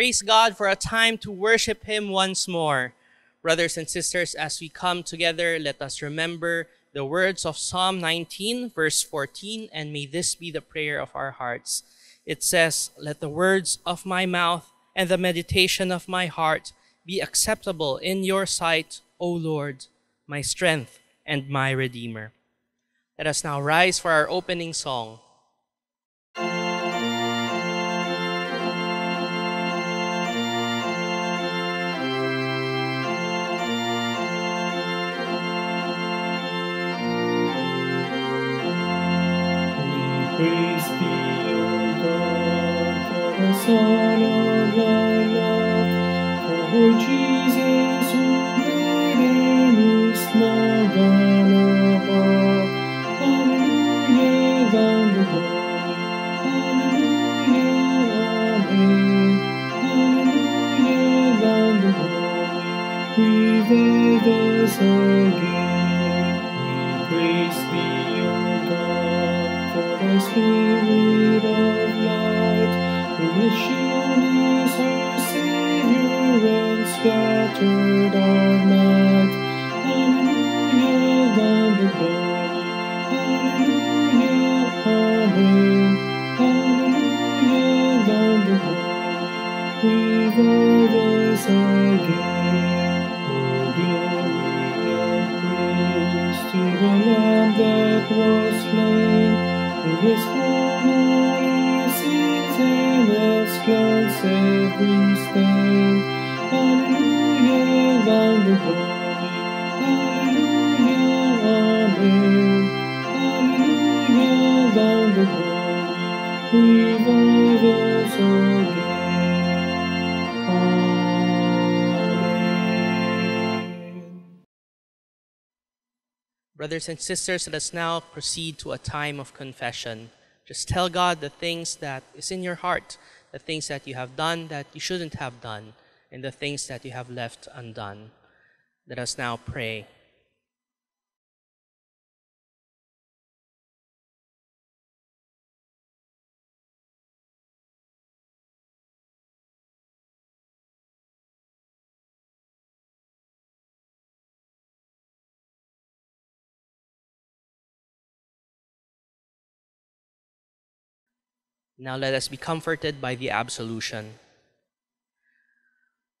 Praise God for a time to worship Him once more. Brothers and sisters, as we come together, let us remember the words of Psalm 19, verse 14, and may this be the prayer of our hearts. It says, Let the words of my mouth and the meditation of my heart be acceptable in your sight, O Lord, my strength and my Redeemer. Let us now rise for our opening song. Praise thee, O God, the Son of for Jesus who. Hallelujah. Hallelujah, amen. Hallelujah, again. Scattered our night. Brothers and sisters, let us now proceed to a time of confession. Just tell God the things that is in your heart, the things that you have done that you shouldn't have done, and the things that you have left undone. Let us now pray. Now let us be comforted by the absolution.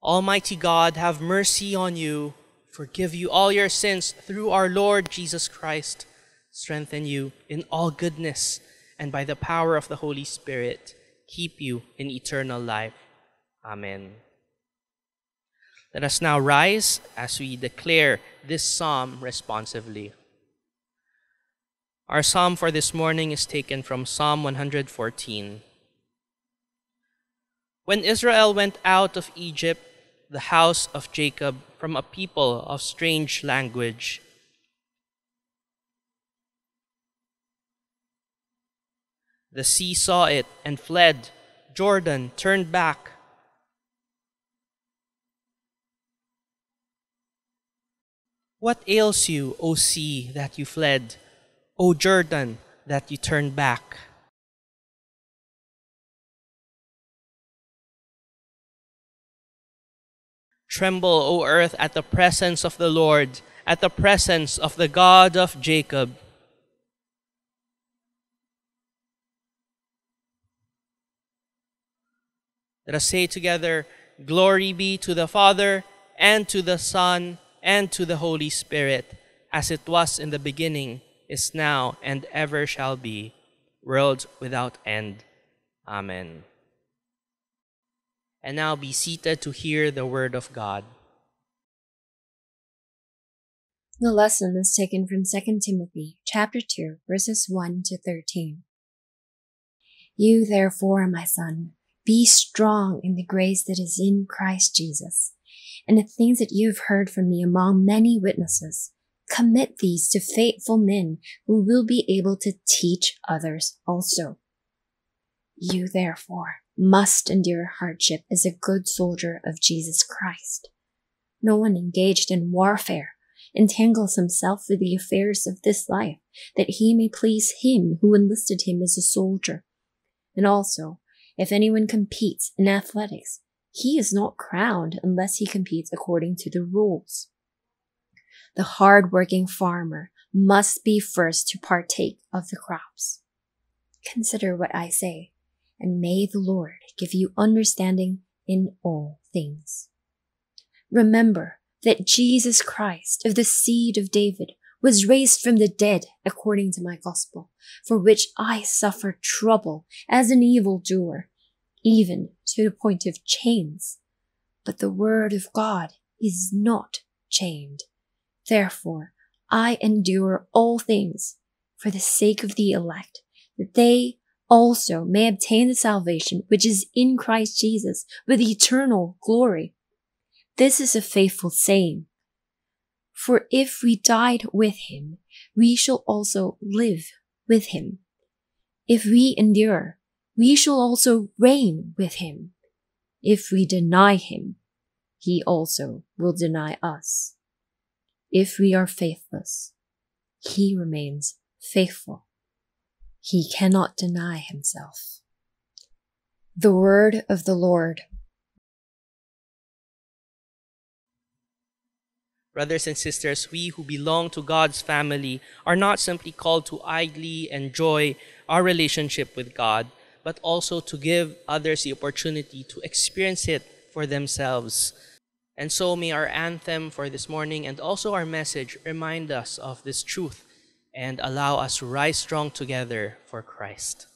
Almighty God, have mercy on you, forgive you all your sins through our Lord Jesus Christ, strengthen you in all goodness, and by the power of the Holy Spirit, keep you in eternal life. Amen. Let us now rise as we declare this psalm responsively. Our psalm for this morning is taken from Psalm 114. When Israel went out of Egypt, the house of Jacob, from a people of strange language, the sea saw it and fled. Jordan turned back. What ails you, O sea, that you fled? O Jordan, that you turn back. Tremble, O earth, at the presence of the Lord, at the presence of the God of Jacob. Let us say together, Glory be to the Father, and to the Son, and to the Holy Spirit, as it was in the beginning is now, and ever shall be, world without end. Amen. And now be seated to hear the word of God. The lesson is taken from 2 Timothy chapter 2 verses 1 to 13. You therefore, my son, be strong in the grace that is in Christ Jesus, and the things that you have heard from me among many witnesses, commit these to faithful men who will be able to teach others also. You therefore must endure hardship as a good soldier of Jesus Christ. No one engaged in warfare entangles himself with the affairs of this life, that he may please him who enlisted him as a soldier. And also, if anyone competes in athletics, he is not crowned unless he competes according to the rules. The hard-working farmer must be first to partake of the crops. Consider what I say, and may the Lord give you understanding in all things. Remember that Jesus Christ of the seed of David was raised from the dead according to my gospel, for which I suffered trouble as an evildoer, even to the point of chains. But the word of God is not chained. Therefore, I endure all things for the sake of the elect, that they also may obtain the salvation which is in Christ Jesus with eternal glory. This is a faithful saying. For if we died with him, we shall also live with him. If we endure, we shall also reign with him. If we deny him, he also will deny us. If we are faithless, he remains faithful. He cannot deny himself. The word of the Lord. Brothers and sisters, we who belong to God's family are not simply called to idly enjoy our relationship with God, but also to give others the opportunity to experience it for themselves. And so may our anthem for this morning and also our message remind us of this truth and allow us to rise strong together for Christ.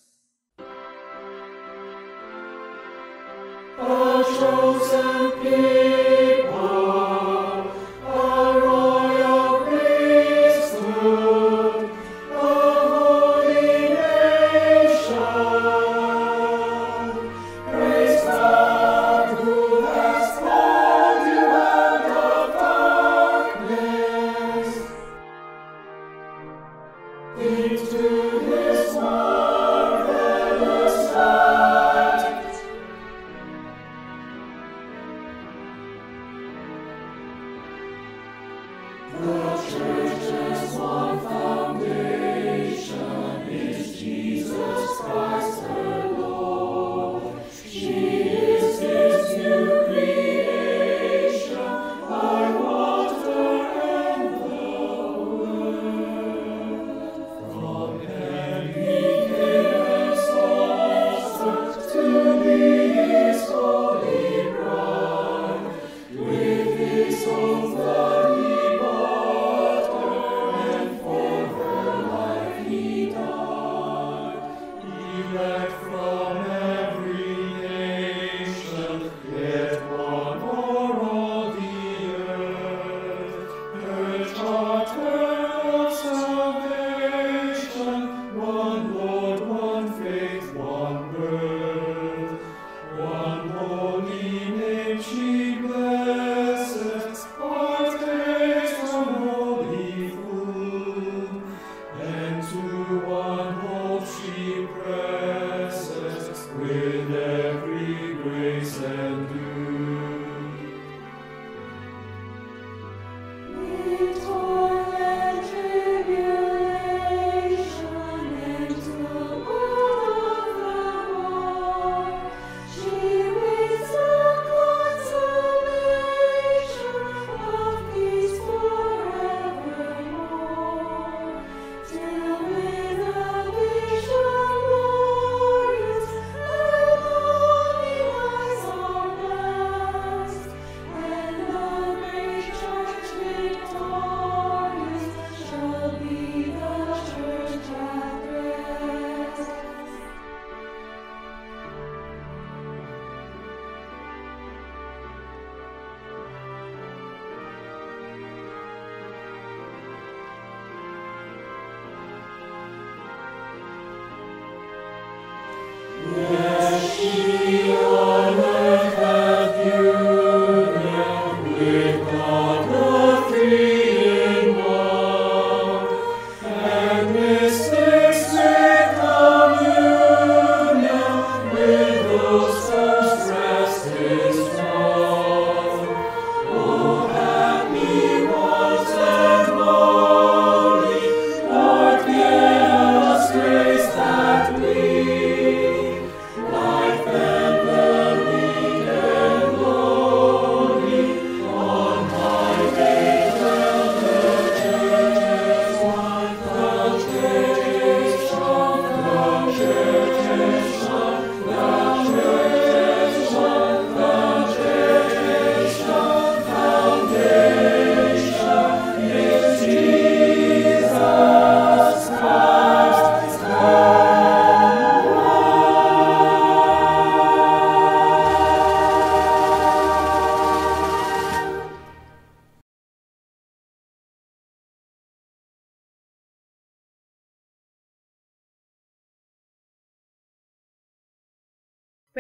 Grace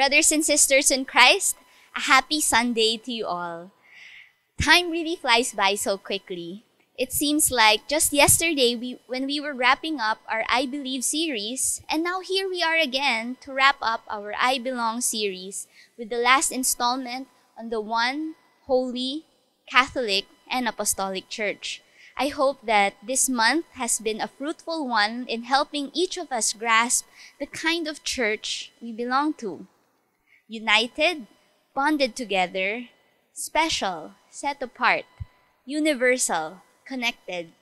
Brothers and sisters in Christ, a happy Sunday to you all. Time really flies by so quickly. It seems like just yesterday we when we were wrapping up our I Believe series, and now here we are again to wrap up our I Belong series with the last installment on the one holy Catholic and Apostolic Church. I hope that this month has been a fruitful one in helping each of us grasp the kind of church we belong to. United, bonded together, special, set apart, universal, connected.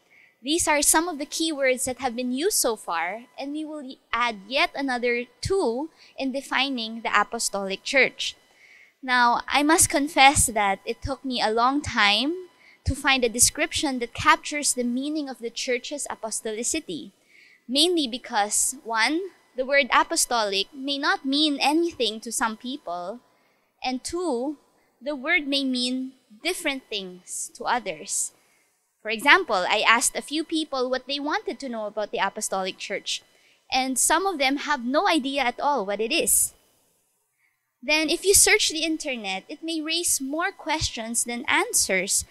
These are some of the key words that have been used so far, and we will add yet another two in defining the Apostolic Church. Now, I must confess that it took me a long time to find a description that captures the meaning of the church's apostolicity. Mainly because, one, the word apostolic may not mean anything to some people, and two, the word may mean different things to others. For example, I asked a few people what they wanted to know about the Apostolic Church, and some of them have no idea at all what it is. Then, if you search the internet, it may raise more questions than answers.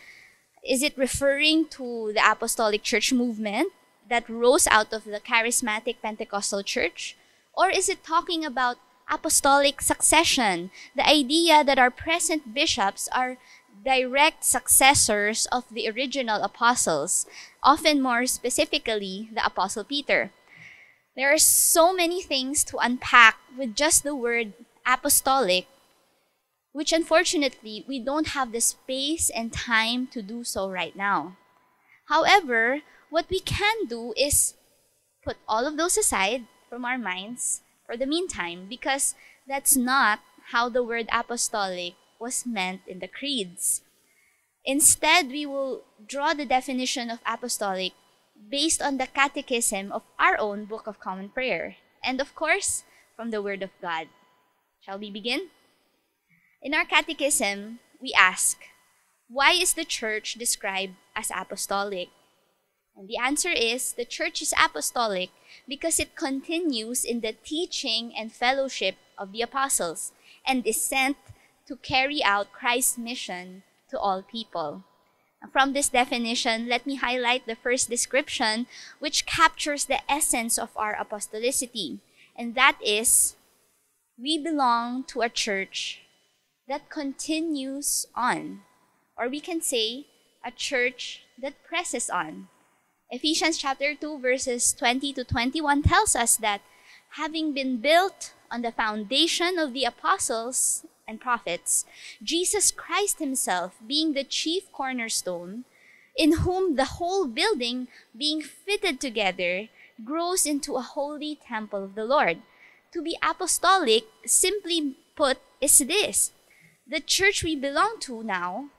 Is it referring to the Apostolic Church movement that rose out of the charismatic Pentecostal church? Or is it talking about apostolic succession, the idea that our present bishops are direct successors of the original apostles, often more specifically the Apostle Peter? There are so many things to unpack with just the word apostolic, which unfortunately we don't have the space and time to do so right now. However, what we can do is put all of those aside from our minds for the meantime, because that's not how the word apostolic was meant in the creeds. Instead, we will draw the definition of apostolic based on the catechism of our own Book of Common Prayer, and of course, from the Word of God. Shall we begin? In our catechism, we ask, why is the church described as apostolic? And the answer is the church is apostolic because it continues in the teaching and fellowship of the apostles and is sent to carry out Christ's mission to all people. From this definition, let me highlight the first description, which captures the essence of our apostolicity, and that is we belong to a church that continues on, or we can say a church that presses on. Ephesians chapter 2 verses 20 to 21 tells us that having been built on the foundation of the apostles and prophets, Jesus Christ himself being the chief cornerstone, in whom the whole building being fitted together grows into a holy temple of the Lord. To be apostolic, simply put, is this. The church we belong to now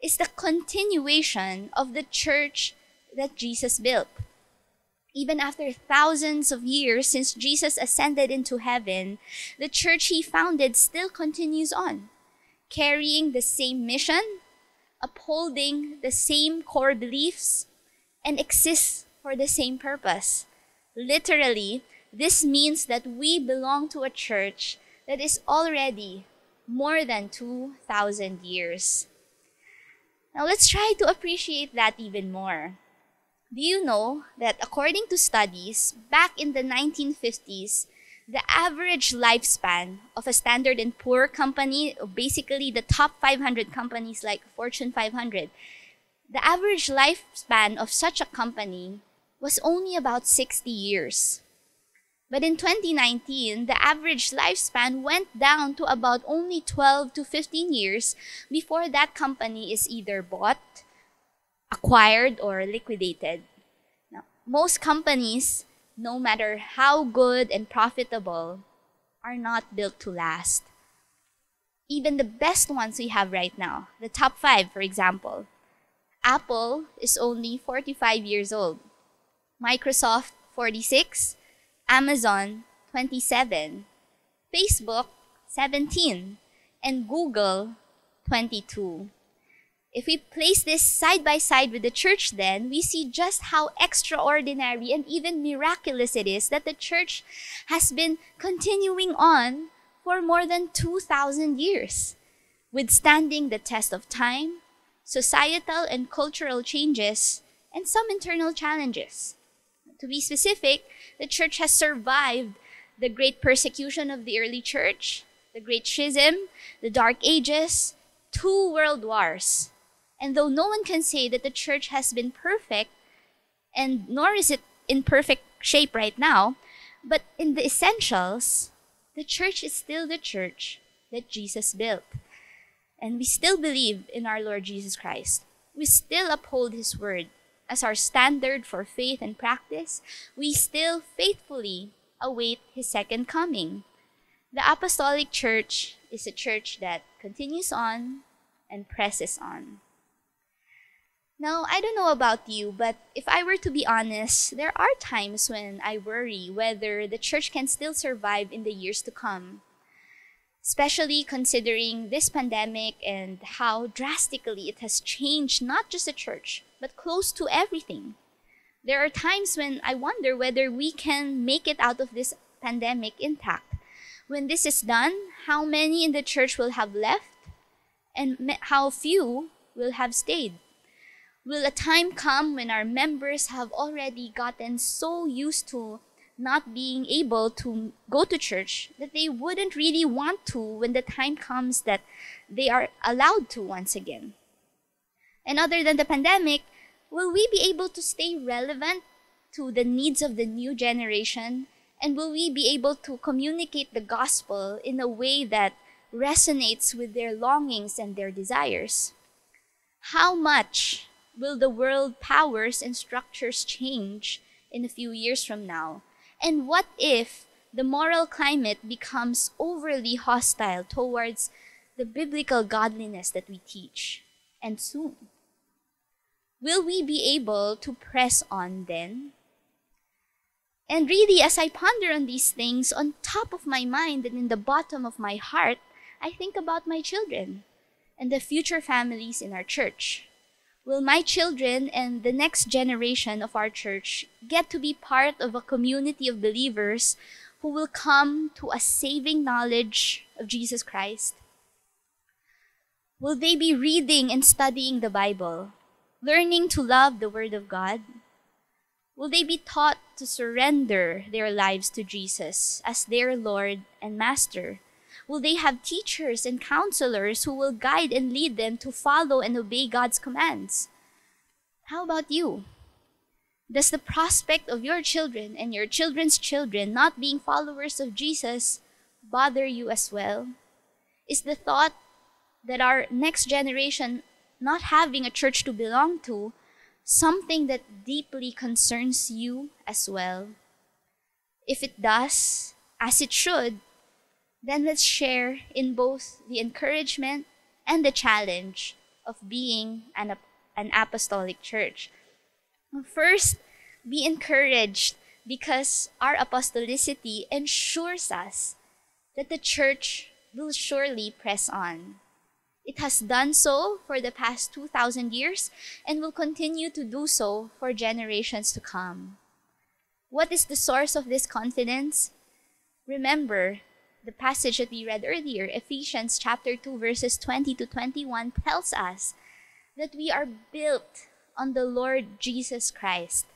is the continuation of the church that Jesus built. Even after thousands of years since Jesus ascended into heaven, the church he founded still continues on, carrying the same mission, upholding the same core beliefs, and exists for the same purpose. Literally, this means that we belong to a church that is already more than 2,000 years. Now let's try to appreciate that even more. Do you know that according to studies back in the 1950s, the average lifespan of a Standard and Poor company, basically the top 500 companies like Fortune 500, the average lifespan of such a company was only about 60 years. But in 2019, the average lifespan went down to about only 12 to 15 years before that company is either bought, acquired, or liquidated. Now, most companies, no matter how good and profitable, are not built to last. Even the best ones we have right now, the top five, for example, Apple is only 45 years old, Microsoft 46, Amazon 27, Facebook 17, and Google 22. If we place this side by side with the church, then we see just how extraordinary and even miraculous it is that the church has been continuing on for more than 2,000 years, withstanding the test of time, societal and cultural changes, and some internal challenges. To be specific, the church has survived the great persecution of the early church, the great schism, the dark ages, two world wars. And though no one can say that the church has been perfect, and nor is it in perfect shape right now, but in the essentials, the church is still the church that Jesus built. And we still believe in our Lord Jesus Christ. We still uphold his word as our standard for faith and practice. We still faithfully await his second coming. The apostolic church is a church that continues on and presses on. Now, I don't know about you, but if I were to be honest, there are times when I worry whether the church can still survive in the years to come. Especially considering this pandemic and how drastically it has changed not just the church, but close to everything. There are times when I wonder whether we can make it out of this pandemic intact. When this is done, how many in the church will have left and how few will have stayed? Will a time come when our members have already gotten so used to not being able to go to church that they wouldn't really want to when the time comes that they are allowed to once again? And other than the pandemic, will we be able to stay relevant to the needs of the new generation? And will we be able to communicate the gospel in a way that resonates with their longings and their desires? How much will the world powers and structures change in a few years from now? And what if the moral climate becomes overly hostile towards the biblical godliness that we teach? And soon. Will we be able to press on then? And really, as I ponder on these things, on top of my mind and in the bottom of my heart, I think about my children and the future families in our church. Will my children and the next generation of our church get to be part of a community of believers who will come to a saving knowledge of Jesus Christ? Will they be reading and studying the Bible, learning to love the Word of God? Will they be taught to surrender their lives to Jesus as their Lord and Master? Will they have teachers and counselors who will guide and lead them to follow and obey God's commands? How about you? Does the prospect of your children and your children's children not being followers of Jesus bother you as well? Is the thought that our next generation not having a church to belong to something that deeply concerns you as well? If it does, as it should, then let's share in both the encouragement and the challenge of being an, an apostolic church. First, be encouraged because our apostolicity ensures us that the church will surely press on. It has done so for the past 2,000 years and will continue to do so for generations to come. What is the source of this confidence? Remember, the passage that we read earlier, Ephesians chapter 2 verses 20 to 21 tells us that we are built on the Lord Jesus Christ.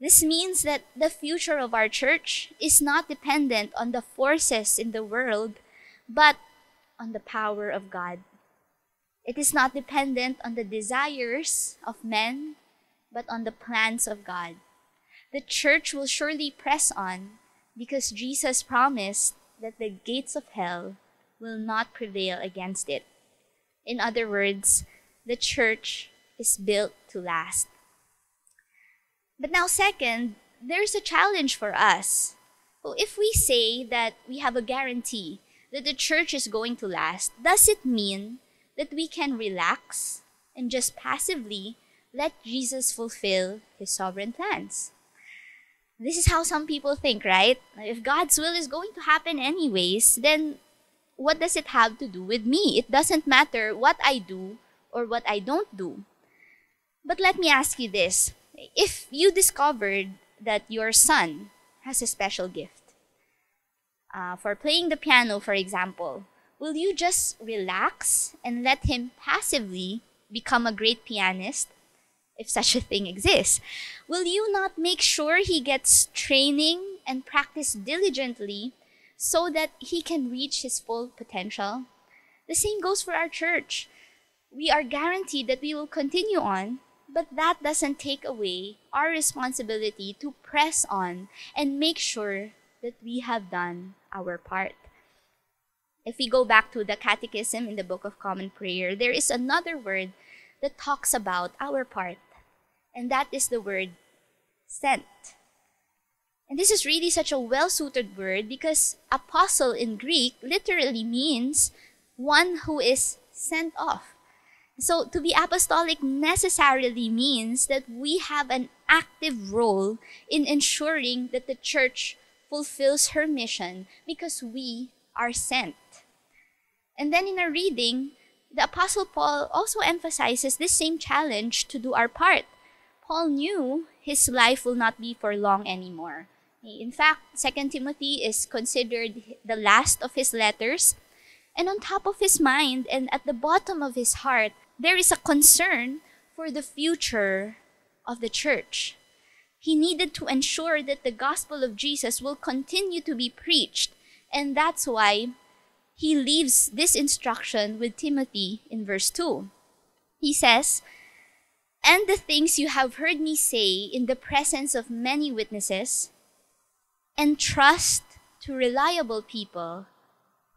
This means that the future of our church is not dependent on the forces in the world, but on the power of God. It is not dependent on the desires of men, but on the plans of God. The church will surely press on because Jesus promised that the gates of hell will not prevail against it. In other words, the church is built to last. But now, second, there's a challenge for us. So if we say that we have a guarantee that the church is going to last, does it mean that we can relax and just passively let Jesus fulfill his sovereign plans? This is how some people think, right? If God's will is going to happen anyways, then what does it have to do with me? It doesn't matter what I do or what I don't do. But let me ask you this if you discovered that your son has a special gift, uh, for playing the piano, for example, will you just relax and let him passively become a great pianist? If such a thing exists, will you not make sure he gets training and practice diligently so that he can reach his full potential? The same goes for our church. We are guaranteed that we will continue on, but that doesn't take away our responsibility to press on and make sure that we have done our part. If we go back to the Catechism in the Book of Common Prayer, there is another word that talks about our part, and that is the word sent. And this is really such a well suited word because apostle in Greek literally means one who is sent off. So to be apostolic necessarily means that we have an active role in ensuring that the church fulfills her mission because we are sent. And then in our reading, the Apostle Paul also emphasizes this same challenge to do our part. Paul knew his life will not be for long anymore. In fact, 2 Timothy is considered the last of his letters. And on top of his mind and at the bottom of his heart, there is a concern for the future of the church. He needed to ensure that the gospel of Jesus will continue to be preached. And that's why he leaves this instruction with Timothy in verse 2. He says, And the things you have heard me say in the presence of many witnesses, entrust to reliable people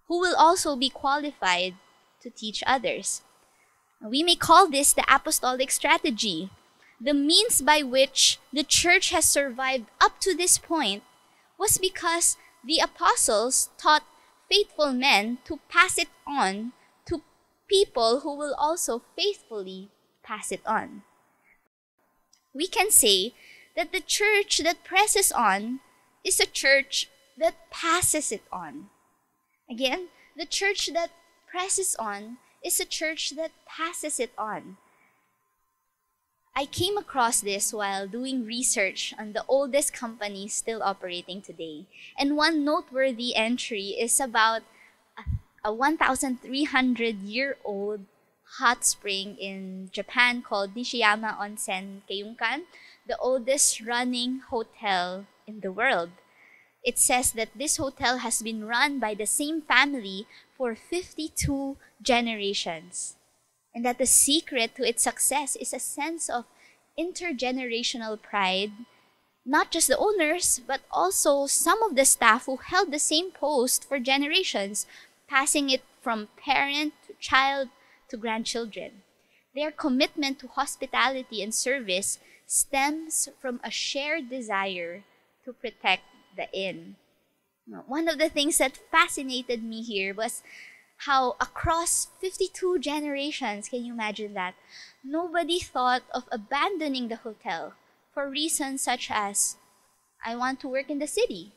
who will also be qualified to teach others. We may call this the apostolic strategy, the means by which the church has survived up to this point was because the apostles taught faithful men to pass it on to people who will also faithfully pass it on. We can say that the church that presses on is a church that passes it on. Again, the church that presses on is a church that passes it on. I came across this while doing research on the oldest companies still operating today. And one noteworthy entry is about a, a 1,300 year old hot spring in Japan called Nishiyama Onsen Keiyunkan, the oldest running hotel in the world. It says that this hotel has been run by the same family for 52 generations and that the secret to its success is a sense of intergenerational pride, not just the owners, but also some of the staff who held the same post for generations, passing it from parent to child to grandchildren. Their commitment to hospitality and service stems from a shared desire to protect the inn. One of the things that fascinated me here was how across 52 generations, can you imagine that? Nobody thought of abandoning the hotel for reasons such as I want to work in the city,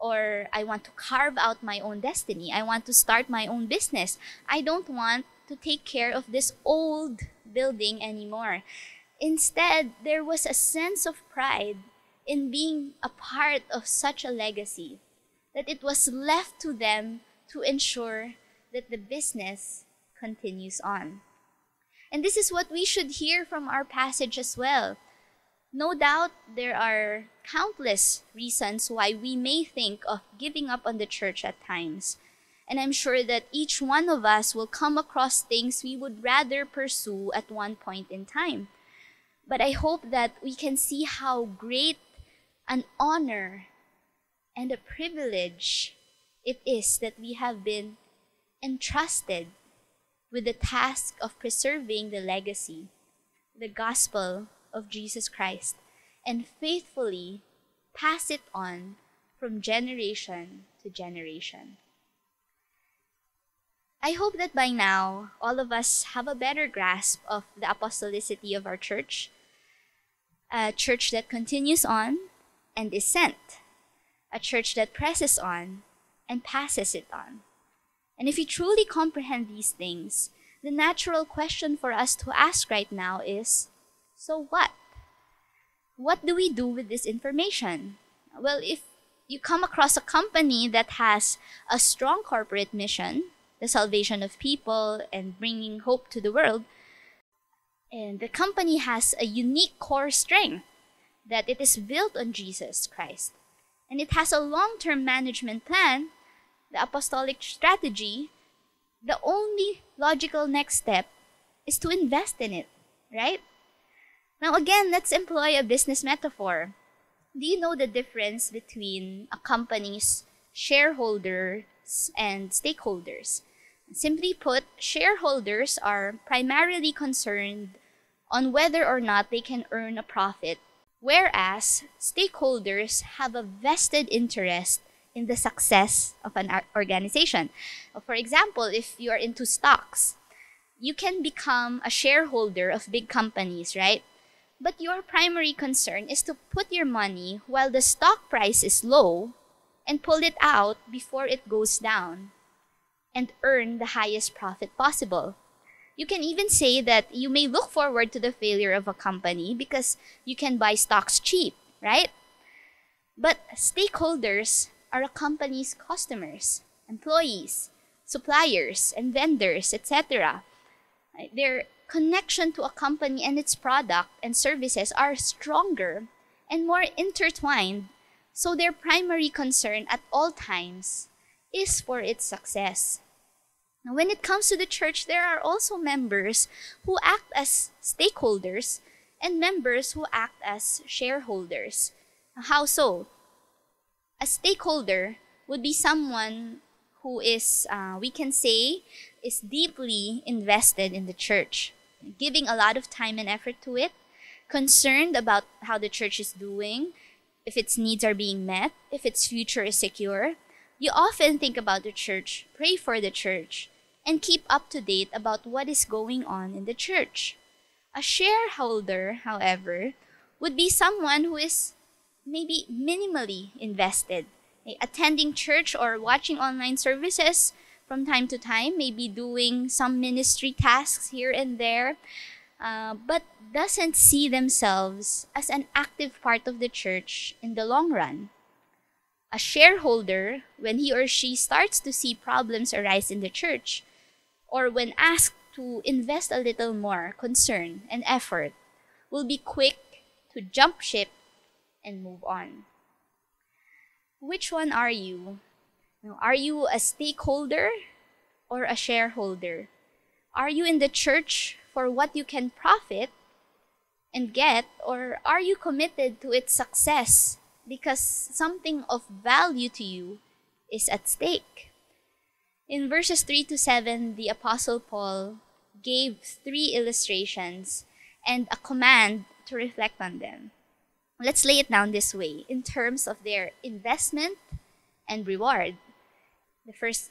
or I want to carve out my own destiny, I want to start my own business, I don't want to take care of this old building anymore. Instead, there was a sense of pride in being a part of such a legacy that it was left to them to ensure that the business continues on. And this is what we should hear from our passage as well. No doubt there are countless reasons why we may think of giving up on the church at times. And I'm sure that each one of us will come across things we would rather pursue at one point in time. But I hope that we can see how great an honor and a privilege it is that we have been entrusted with the task of preserving the legacy, the gospel of Jesus Christ, and faithfully pass it on from generation to generation. I hope that by now all of us have a better grasp of the apostolicity of our church, a church that continues on and is sent, a church that presses on and passes it on. And if we truly comprehend these things, the natural question for us to ask right now is so what? What do we do with this information? Well, if you come across a company that has a strong corporate mission, the salvation of people and bringing hope to the world, and the company has a unique core strength that it is built on Jesus Christ. And it has a long term management plan, the apostolic strategy. The only logical next step is to invest in it, right? Now, again, let's employ a business metaphor. Do you know the difference between a company's shareholders and stakeholders? Simply put, shareholders are primarily concerned on whether or not they can earn a profit, whereas stakeholders have a vested interest in the success of an organization. For example, if you are into stocks, you can become a shareholder of big companies, right? But your primary concern is to put your money while the stock price is low and pull it out before it goes down and earn the highest profit possible. You can even say that you may look forward to the failure of a company because you can buy stocks cheap, right? But stakeholders are a company's customers, employees, suppliers, and vendors, etc. Their connection to a company and its product and services are stronger and more intertwined, so their primary concern at all times is for its success. When it comes to the church, there are also members who act as stakeholders and members who act as shareholders. How so? A stakeholder would be someone who is, uh, we can say, is deeply invested in the church, giving a lot of time and effort to it, concerned about how the church is doing, if its needs are being met, if its future is secure. You often think about the church, pray for the church, and keep up to date about what is going on in the church. A shareholder, however, would be someone who is maybe minimally invested, attending church or watching online services from time to time, maybe doing some ministry tasks here and there, uh, but doesn't see themselves as an active part of the church in the long run. A shareholder, when he or she starts to see problems arise in the church, or when asked to invest a little more concern and effort, will be quick to jump ship and move on. Which one are you? Are you a stakeholder or a shareholder? Are you in the church for what you can profit and get, or are you committed to its success because something of value to you is at stake? In verses 3 to 7, the Apostle Paul gave three illustrations and a command to reflect on them. Let's lay it down this way in terms of their investment and reward. The first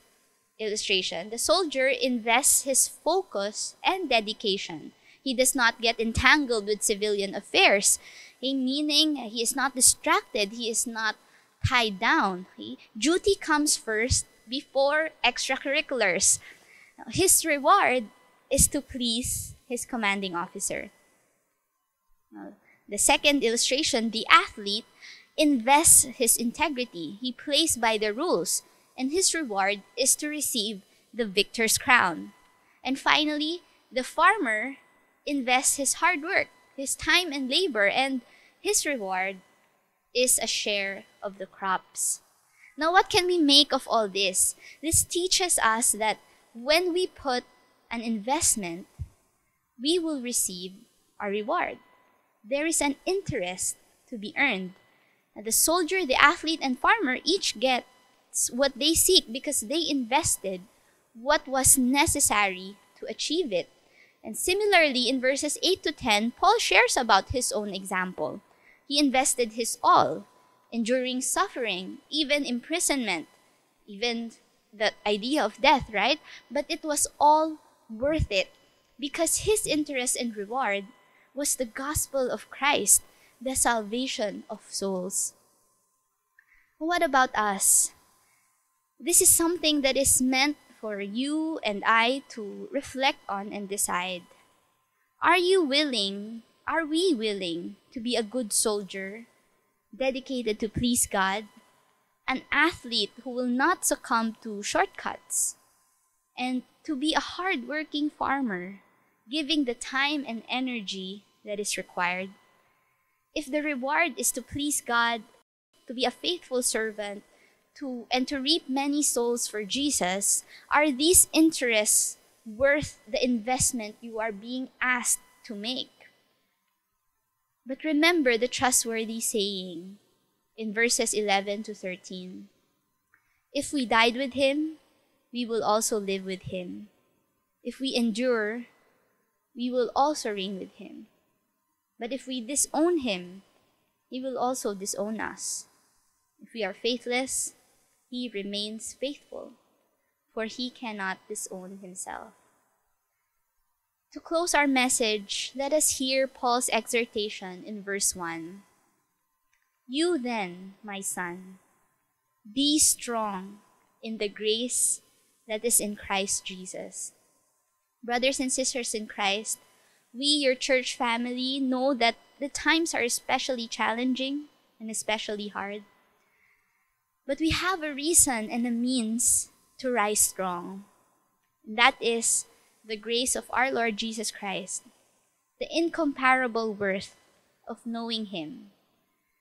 illustration the soldier invests his focus and dedication. He does not get entangled with civilian affairs, meaning he is not distracted, he is not tied down. Duty comes first before extracurriculars. His reward is to please his commanding officer. Uh, the second illustration the athlete invests his integrity. He plays by the rules, and his reward is to receive the victor's crown. And finally, the farmer invests his hard work, his time and labor, and his reward is a share of the crops. Now, what can we make of all this? This teaches us that when we put an investment, we will receive a reward. There is an interest to be earned. The soldier, the athlete, and farmer each get what they seek because they invested what was necessary to achieve it. And similarly, in verses 8 to 10, Paul shares about his own example. He invested his all, enduring suffering, even imprisonment, even the idea of death, right? But it was all worth it because his interest and reward was the gospel of Christ, the salvation of souls. What about us? This is something that is meant for you and I to reflect on and decide. Are you willing, are we willing to be a good soldier dedicated to please God, an athlete who will not succumb to shortcuts, and to be a hardworking farmer, giving the time and energy that is required. If the reward is to please God, to be a faithful servant, to and to reap many souls for Jesus, are these interests worth the investment you are being asked to make? But remember the trustworthy saying in verses 11 to 13. If we died with him, we will also live with him. If we endure, we will also reign with him. But if we disown him, he will also disown us. If we are faithless, he remains faithful, for he cannot disown himself. To close our message, let us hear Paul's exhortation in verse 1. You then, my son, be strong in the grace that is in Christ Jesus. Brothers and sisters in Christ, we, your church family, know that the times are especially challenging and especially hard. But we have a reason and a means to rise strong. and That is the grace of our Lord Jesus Christ, the incomparable worth of knowing Him,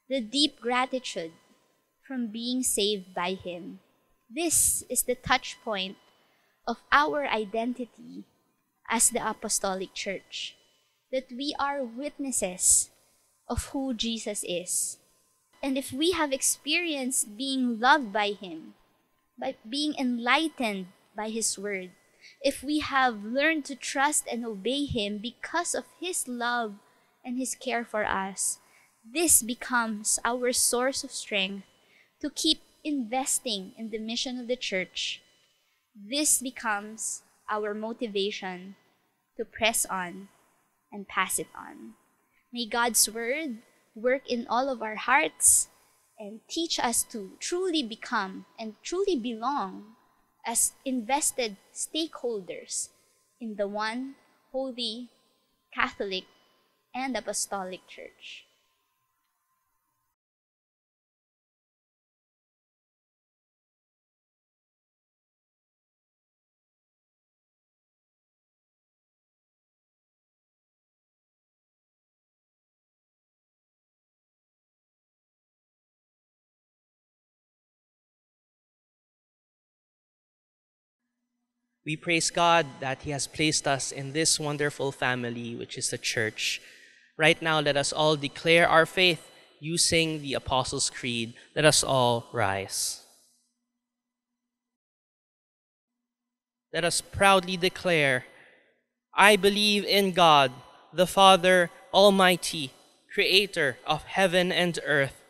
the deep gratitude from being saved by Him. This is the touch point of our identity as the Apostolic Church, that we are witnesses of who Jesus is. And if we have experienced being loved by Him, by being enlightened by His Word, if we have learned to trust and obey Him because of His love and His care for us, this becomes our source of strength to keep investing in the mission of the church. This becomes our motivation to press on and pass it on. May God's Word work in all of our hearts and teach us to truly become and truly belong as invested stakeholders in the one holy, Catholic, and Apostolic Church. We praise God that He has placed us in this wonderful family, which is the church. Right now, let us all declare our faith using the Apostles' Creed. Let us all rise. Let us proudly declare I believe in God, the Father Almighty, creator of heaven and earth.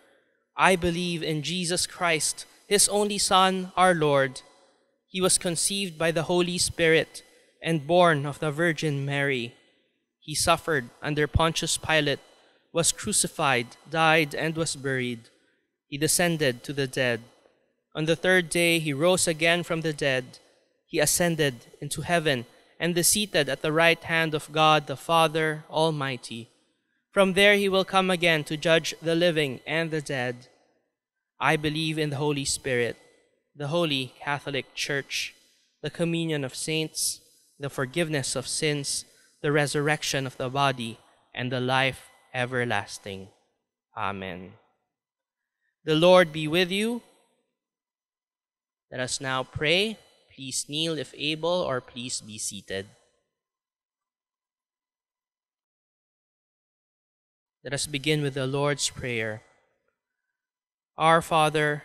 I believe in Jesus Christ, His only Son, our Lord. He was conceived by the Holy Spirit and born of the Virgin Mary. He suffered under Pontius Pilate, was crucified, died, and was buried. He descended to the dead. On the third day, he rose again from the dead. He ascended into heaven and is seated at the right hand of God the Father Almighty. From there he will come again to judge the living and the dead. I believe in the Holy Spirit the Holy Catholic Church, the communion of saints, the forgiveness of sins, the resurrection of the body, and the life everlasting. Amen. The Lord be with you. Let us now pray. Please kneel if able, or please be seated. Let us begin with the Lord's Prayer. Our Father,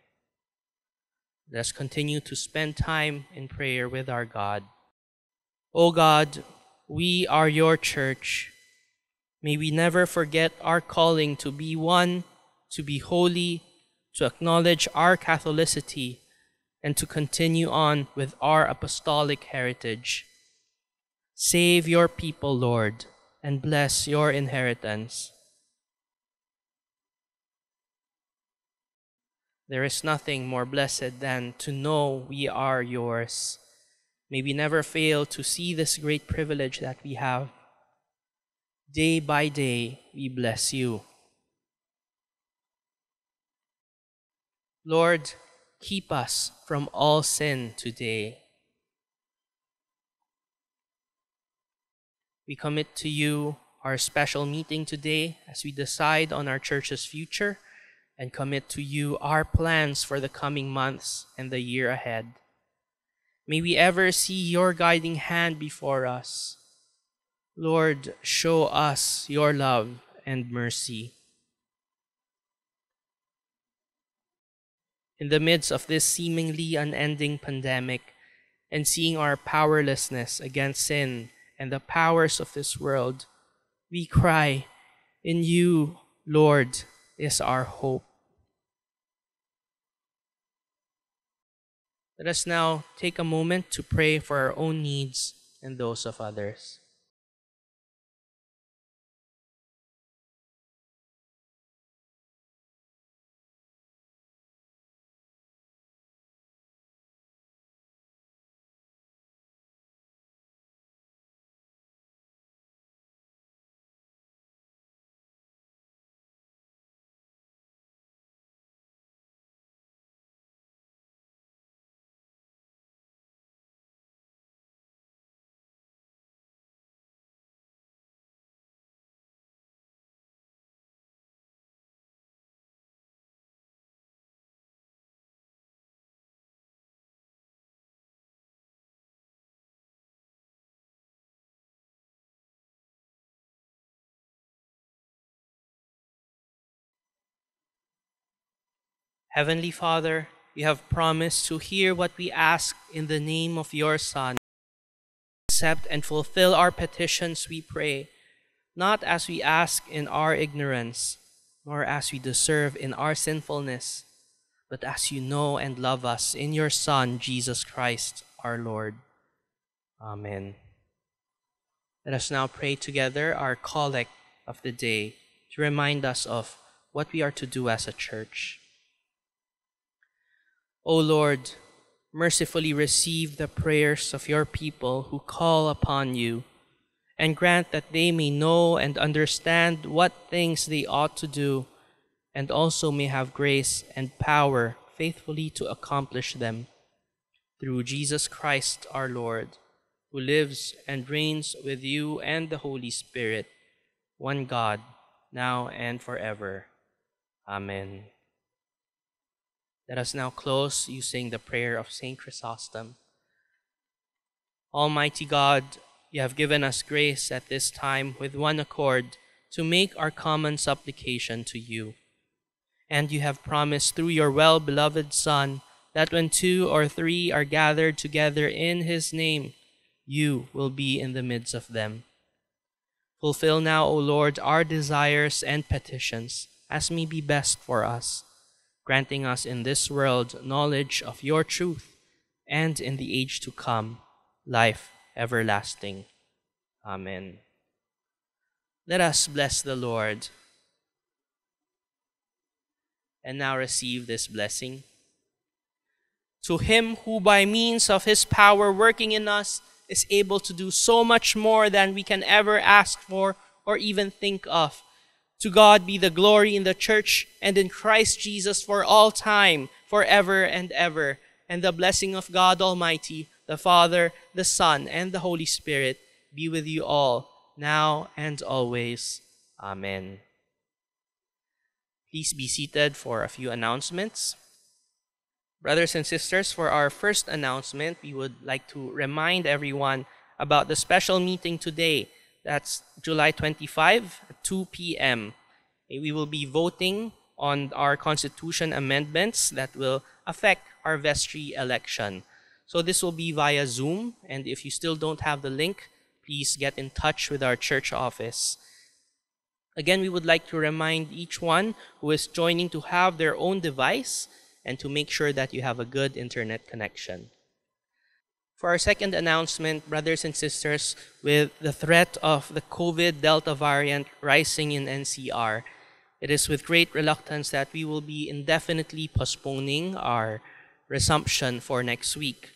Let's continue to spend time in prayer with our God. O God, we are your church. May we never forget our calling to be one, to be holy, to acknowledge our Catholicity, and to continue on with our apostolic heritage. Save your people, Lord, and bless your inheritance. There is nothing more blessed than to know we are yours. May we never fail to see this great privilege that we have. Day by day, we bless you. Lord, keep us from all sin today. We commit to you our special meeting today as we decide on our church's future and commit to you our plans for the coming months and the year ahead. May we ever see your guiding hand before us. Lord, show us your love and mercy. In the midst of this seemingly unending pandemic and seeing our powerlessness against sin and the powers of this world, we cry, In you, Lord, is our hope. Let us now take a moment to pray for our own needs and those of others. Heavenly Father, you have promised to hear what we ask in the name of your Son. Accept and fulfill our petitions, we pray, not as we ask in our ignorance, nor as we deserve in our sinfulness, but as you know and love us in your Son, Jesus Christ, our Lord. Amen. Let us now pray together our collect of the day to remind us of what we are to do as a church. O Lord, mercifully receive the prayers of your people who call upon you, and grant that they may know and understand what things they ought to do, and also may have grace and power faithfully to accomplish them. Through Jesus Christ our Lord, who lives and reigns with you and the Holy Spirit, one God, now and forever. Amen. Let us now close using the prayer of Saint Chrysostom. Almighty God, you have given us grace at this time with one accord to make our common supplication to you. And you have promised through your well beloved Son that when two or three are gathered together in his name, you will be in the midst of them. Fulfill now, O Lord, our desires and petitions as may be best for us granting us in this world knowledge of your truth, and in the age to come, life everlasting. Amen. Let us bless the Lord. And now receive this blessing. To him who, by means of his power working in us, is able to do so much more than we can ever ask for or even think of to God be the glory in the church and in Christ Jesus for all time, forever and ever. And the blessing of God Almighty, the Father, the Son, and the Holy Spirit be with you all, now and always. Amen. Please be seated for a few announcements. Brothers and sisters, for our first announcement, we would like to remind everyone about the special meeting today that's July 25 at 2 p.m. Eh, we will be voting on our constitution amendments that will affect our vestry election. So this will be via Zoom, and if you still don't have the link, please get in touch with our church office. Again, we would like to remind each one who is joining to have their own device and to make sure that you have a good internet connection. For our second announcement, brothers and sisters, with the threat of the COVID Delta variant rising in NCR, it is with great reluctance that we will be indefinitely postponing our resumption for next week.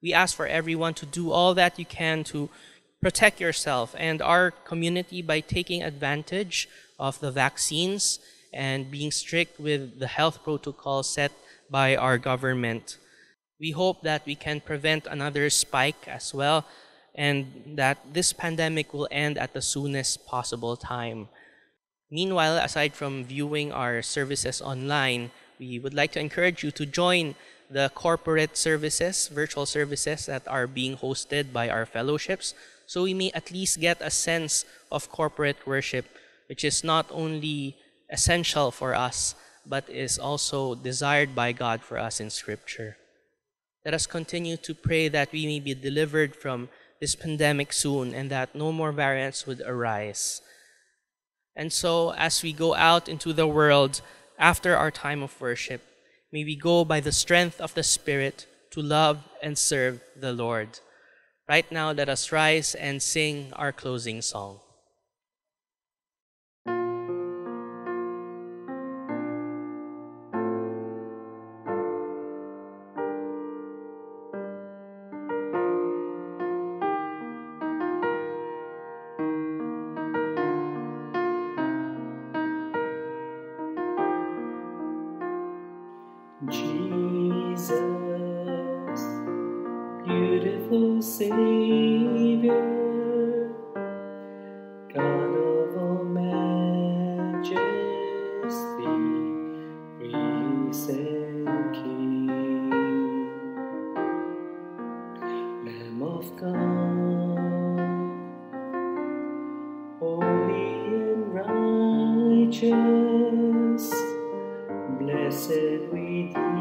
We ask for everyone to do all that you can to protect yourself and our community by taking advantage of the vaccines and being strict with the health protocols set by our government. We hope that we can prevent another spike as well and that this pandemic will end at the soonest possible time. Meanwhile, aside from viewing our services online, we would like to encourage you to join the corporate services, virtual services that are being hosted by our fellowships, so we may at least get a sense of corporate worship, which is not only essential for us, but is also desired by God for us in Scripture. Let us continue to pray that we may be delivered from this pandemic soon and that no more variants would arise. And so, as we go out into the world after our time of worship, may we go by the strength of the Spirit to love and serve the Lord. Right now, let us rise and sing our closing song. Blessed Redeemer,